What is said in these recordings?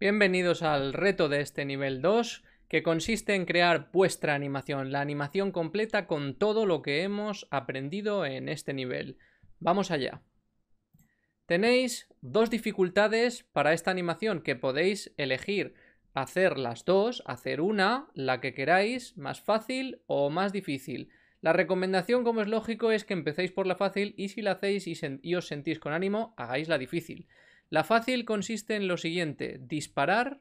Bienvenidos al reto de este nivel 2, que consiste en crear vuestra animación, la animación completa con todo lo que hemos aprendido en este nivel. Vamos allá. Tenéis dos dificultades para esta animación que podéis elegir hacer las dos, hacer una, la que queráis, más fácil o más difícil. La recomendación, como es lógico, es que empecéis por la fácil y si la hacéis y, os sentís con ánimo, hagáis la difícil. La fácil consiste en lo siguiente, disparar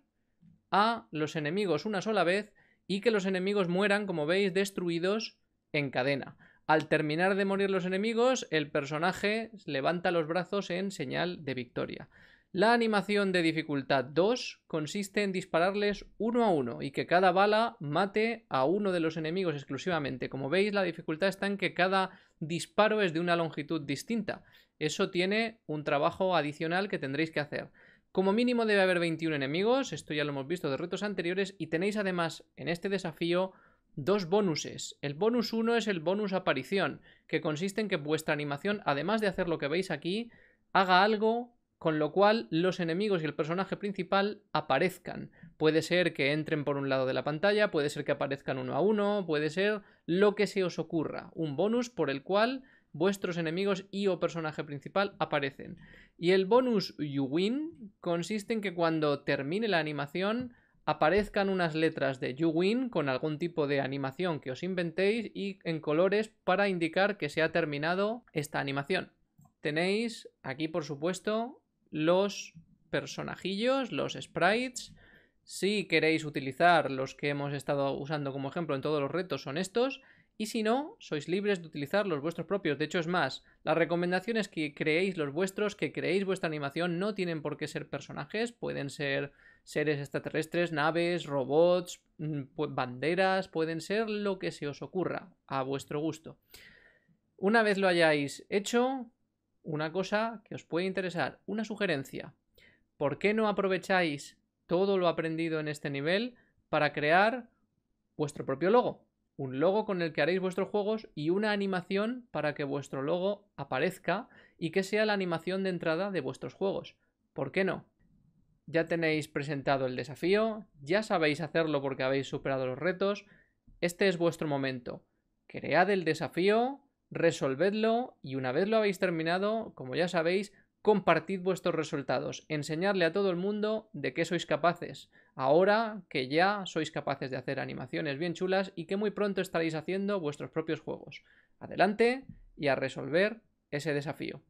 a los enemigos una sola vez y que los enemigos mueran, como veis, destruidos en cadena. Al terminar de morir los enemigos, el personaje levanta los brazos en señal de victoria. La animación de dificultad 2 consiste en dispararles uno a uno y que cada bala mate a uno de los enemigos exclusivamente. Como veis, la dificultad está en que cada disparo es de una longitud distinta. Eso tiene un trabajo adicional que tendréis que hacer. Como mínimo debe haber 21 enemigos, esto ya lo hemos visto de retos anteriores, y tenéis además en este desafío dos bonuses. El bonus 1 es el bonus aparición, que consiste en que vuestra animación, además de hacer lo que veis aquí, haga algo con lo cual los enemigos y el personaje principal aparezcan. Puede ser que entren por un lado de la pantalla, puede ser que aparezcan uno a uno, puede ser lo que se os ocurra. Un bonus por el cual vuestros enemigos y o personaje principal aparecen. Y el bonus You Win consiste en que cuando termine la animación aparezcan unas letras de You Win con algún tipo de animación que os inventéis y en colores para indicar que se ha terminado esta animación. Tenéis aquí, por supuesto, los personajillos, los sprites. Si queréis utilizar los que hemos estado usando como ejemplo en todos los retos son estos. Y si no, sois libres de utilizar los vuestros propios. De hecho, es más, la recomendación es que creéis los vuestros, que creéis vuestra animación. No tienen por qué ser personajes, pueden ser seres extraterrestres, naves, robots, mm, banderas, pueden ser lo que se os ocurra, a vuestro gusto. Una vez lo hayáis hecho, una cosa que os puede interesar, una sugerencia. ¿Por qué no aprovecháis todo lo aprendido en este nivel para crear vuestro propio logo? Un logo con el que haréis vuestros juegos y una animación para que vuestro logo aparezca y que sea la animación de entrada de vuestros juegos. ¿Por qué no? Ya tenéis presentado el desafío, ya sabéis hacerlo porque habéis superado los retos. Este es vuestro momento. Cread el desafío, resolvedlo y una vez lo habéis terminado, como ya sabéis, compartid vuestros resultados, enseñarle a todo el mundo de qué sois capaces, ahora que ya sois capaces de hacer animaciones bien chulas y que muy pronto estaréis haciendo vuestros propios juegos. Adelante y a resolver ese desafío.